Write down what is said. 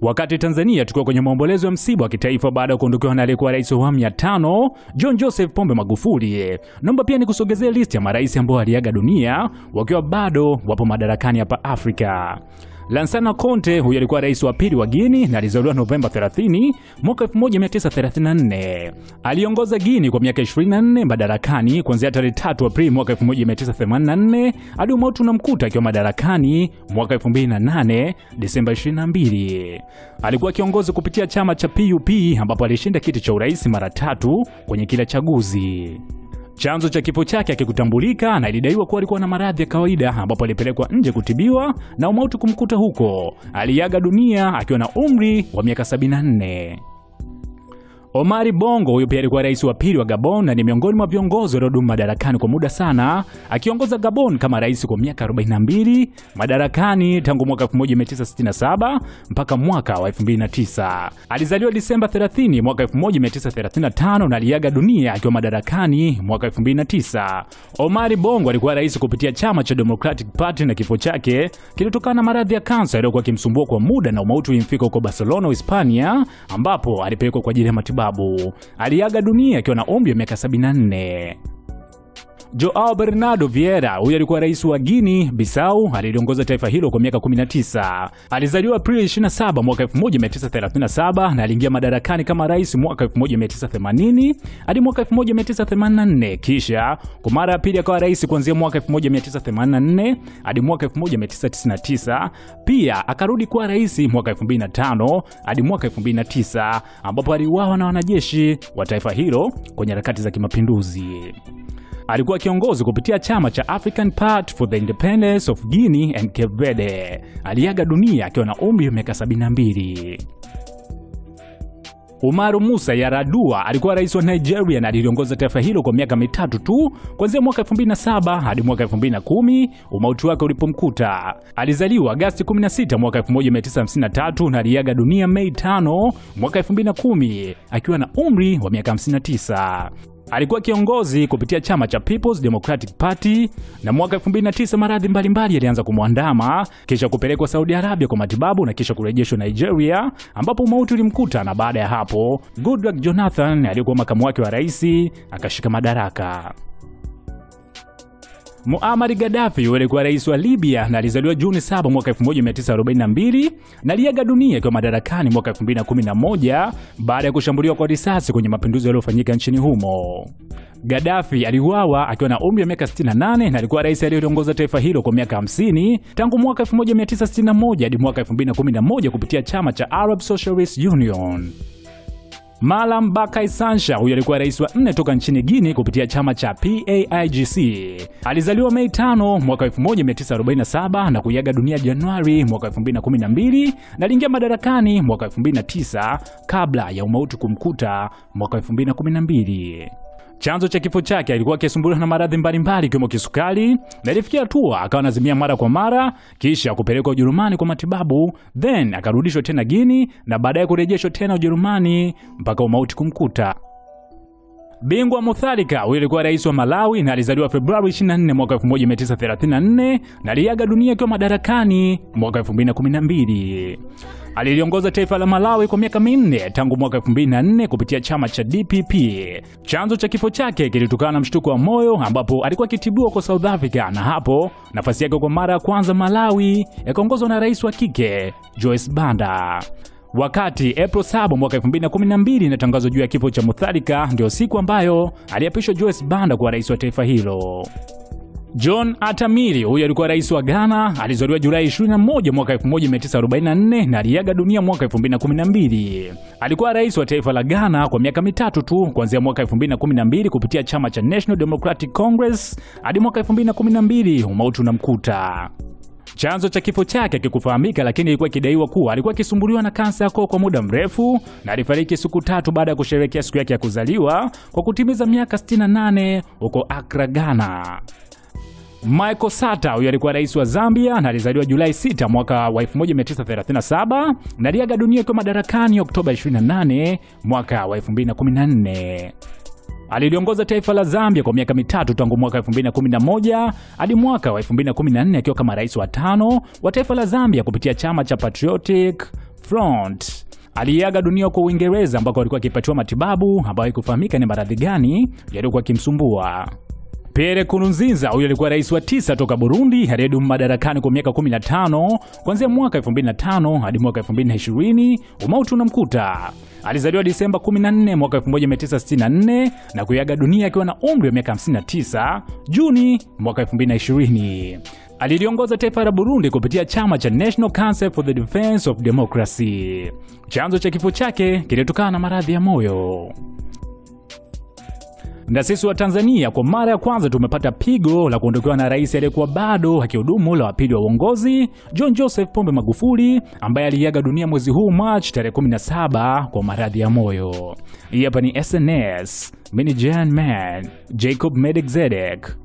Wakati Tanzania tukiwa kwenye maombolezo ya msiba wa kitaifa baada ya kuondokewa na aliyekuwa rais wa awamu ya tano John Joseph Pombe Magufuli, naomba pia nikusogezee listi ya marais ambao waliaga dunia wakiwa bado wapo madarakani hapa Afrika. Lansana Conte huyu alikuwa rais wa pili wa Guinea na alizaliwa Novemba 30 mwaka 1934. Aliongoza Guinea kwa miaka 24 madarakani kuanzia tarehe 3 Aprili mwaka 1984 hadi umauti unamkuta akiwa madarakani mwaka 2008 Desemba 22. Alikuwa kiongozi kupitia chama cha PUP ambapo alishinda kiti cha urais mara tatu kwenye kila chaguzi. Chanzo cha kifo chake hakikutambulika na ilidaiwa kuwa alikuwa na maradhi ya kawaida ambapo alipelekwa nje kutibiwa na umauti kumkuta huko. Aliaga dunia akiwa na umri wa miaka 74. Omari Bongo huyu pia alikuwa rais wa pili wa Gabon na ni miongoni mwa viongozi waliodumu madarakani kwa muda sana, akiongoza Gabon kama rais kwa miaka 42 madarakani tangu mwaka 1967 mpaka mwaka wa 2009. Alizaliwa Disemba 30 mwaka 1935 na aliaga dunia akiwa madarakani mwaka 2009. Omari Bongo alikuwa rais kupitia chama cha Democratic Party na kifo chake kilitokana na maradhi ya kansa yaliyokuwa akimsumbua kwa muda na umauti ulimfika huko Barcelona, Hispania, ambapo alipelekwa kwa ajili ya matibabu. Aliaga dunia akiwa na umri wa miaka 74. Joao Bernardo Vieira huyu alikuwa rais wa Guinea Bissau, aliliongoza taifa hilo kwa miaka 19. Alizaliwa Aprili 27 mwaka 1937 na aliingia madarakani kama rais mwaka 1980 hadi mwaka 1984, kisha kwa mara ya pili akawa rais kuanzia mwaka 1984 hadi mwaka 1999. Pia akarudi kuwa rais mwaka 2005 hadi mwaka 2009 ambapo aliuawa na wanajeshi wa taifa hilo kwenye harakati za kimapinduzi. Alikuwa kiongozi kupitia chama cha African Party for the Independence of Guinea and Cape Verde. Aliaga dunia akiwa na umri wa miaka 72. Umaru Musa Yaradua alikuwa rais wa Nigeria na aliliongoza taifa hilo kwa miaka mitatu tu kuanzia mwaka 2007 hadi mwaka 2010 umauti wake ulipomkuta. Alizaliwa Agasti 16 mwaka 1953 na aliaga dunia Mei 5 mwaka 2010 akiwa na umri wa miaka 59. Alikuwa kiongozi kupitia chama cha People's Democratic Party na mwaka 2009 maradhi mbalimbali yalianza kumwandama kisha kupelekwa Saudi Arabia kwa matibabu na kisha kurejeshwa Nigeria ambapo mauti ulimkuta, na baada ya hapo Goodluck Jonathan aliyekuwa makamu wake wa rais akashika madaraka. Muammar Gaddafi alikuwa rais wa Libya na alizaliwa Juni 7 mwaka 1942 na aliaga dunia akiwa madarakani mwaka 2011 baada ya kushambuliwa kwa risasi kwenye mapinduzi yaliyofanyika nchini humo. Gaddafi aliuawa akiwa na umri wa miaka 68 na alikuwa rais aliyeongoza taifa hilo kwa miaka 50 tangu mwaka 1961 hadi mwaka 2011 kupitia chama cha Arab Socialist Union. Malam Bakai sansha huyo alikuwa rais wa nne toka nchini Guinea kupitia chama cha PAIGC. Alizaliwa Mei 5 mwaka 1947 na kuiaga dunia Januari mwaka 2012 na aliingia madarakani mwaka 2009 kabla ya umauti kumkuta mwaka 2012. Chanzo cha kifo chake alikuwa akisumbuliwa na maradhi mbalimbali ikiwemo kisukari na ilifikia hatua akawa anazimia mara kwa mara, kisha kupelekwa Ujerumani kwa matibabu, then akarudishwa tena Guinea na baadaye kurejeshwa tena Ujerumani mpaka umauti kumkuta. Bingwa Mutharika huyo alikuwa rais wa Malawi na alizaliwa Februari 24 mwaka 1934 na aliaga dunia akiwa madarakani mwaka 2012. Aliliongoza taifa la Malawi kwa miaka minne tangu mwaka 2004 kupitia chama cha DPP. Chanzo cha kifo chake kilitokana na mshtuko wa moyo ambapo alikuwa akitibiwa kwa South Africa, na hapo nafasi yake kwa mara ya kwanza Malawi yakaongozwa na rais wa kike Joyce Banda. Wakati April 7 mwaka 2012 inatangazwa juu ya kifo cha Mutharika, ndio siku ambayo aliapishwa Joyce Banda kuwa rais wa taifa hilo. John Atamiri, huyu alikuwa rais wa Ghana. Alizaliwa Julai 21 mwaka 1944 na aliaga dunia mwaka 2012. Alikuwa rais wa taifa la Ghana kwa miaka mitatu tu kuanzia mwaka 2012 kupitia chama cha National Democratic Congress hadi mwaka 2012 umauti unamkuta. Chanzo cha kifo chake kikufahamika, lakini ilikuwa ikidaiwa kuwa alikuwa akisumbuliwa na kansa ya koo kwa muda mrefu na alifariki siku tatu baada ya kusherehekea siku yake ya kuzaliwa kwa kutimiza miaka 68 huko Accra, Ghana. Michael Sata huyu alikuwa rais wa Zambia na alizaliwa Julai 6 mwaka wa 1937 na aliaga dunia akiwa madarakani Oktoba 28 mwaka wa 2014. Aliliongoza taifa la Zambia kwa miaka mitatu tangu mwaka 2011 hadi mwaka wa 2014 akiwa kama rais wa tano wa taifa la Zambia kupitia chama cha Patriotic Front aliaga dunia kwa Uingereza ambako alikuwa akipatiwa matibabu ambayo haikufahamika ni maradhi gani yaliyokuwa akimsumbua. Pierre Nkurunziza huyo alikuwa rais wa tisa toka Burundi aliyedumu madarakani kwa miaka 15 kuanzia mwaka 2005 hadi mwaka 2020. Umauti unamkuta. Alizaliwa Disemba 14 mwaka 1964 na kuiaga dunia akiwa na umri wa miaka 59 Juni mwaka 2020. Aliliongoza taifa la Burundi kupitia chama cha National Council for the Defense of Democracy. Chanzo cha kifo chake kilitokana na maradhi ya moyo. Na sisi wa Tanzania kwa mara ya kwanza tumepata pigo la kuondokewa na rais aliyekuwa bado akihudumu la wapili wa uongozi John Joseph Pombe Magufuli ambaye aliaga dunia mwezi huu March tarehe 17 kwa maradhi ya moyo. Hii hapa ni SNS. Mimi Jan Man, Jacob Medexedek.